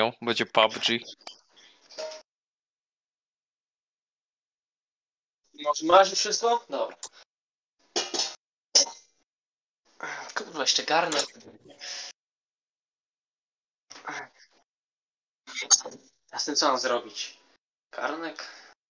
miał. Będzie PUBG. Może masz już wszystko? Dobra. Kurwa, jeszcze garnek. A z tym co mam zrobić? Garnek?